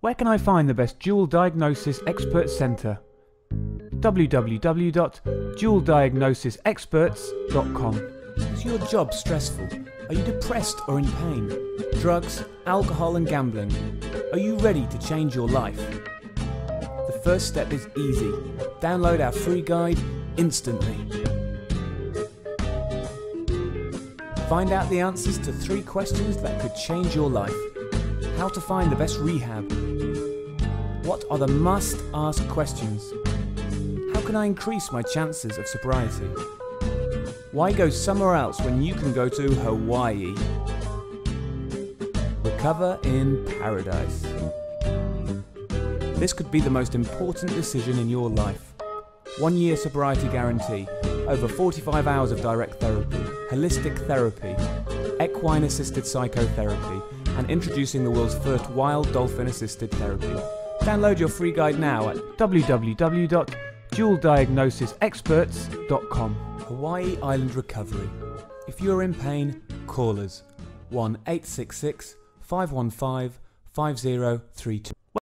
Where can I find the best dual diagnosis expert centre? www.dualdiagnosisexperts.com. Is your job stressful? Are you depressed or in pain? Drugs, alcohol, and gambling. Are you ready to change your life? The first step is easy. Download our free guide instantly. Find out the answers to three questions that could change your life. How to find the best rehab. What are the must ask questions? How can I increase my chances of sobriety? Why go somewhere else when you can go to Hawaii? Recover in paradise. This could be the most important decision in your life. One year sobriety guarantee, over 45 hours of direct therapy, holistic therapy, equine assisted psychotherapy, and introducing the world's first wild dolphin assisted therapy. Download your free guide now at www.dualdiagnosisexperts.com. Hawaii Island Recovery. If you're in pain, call us 1 866 515 5032.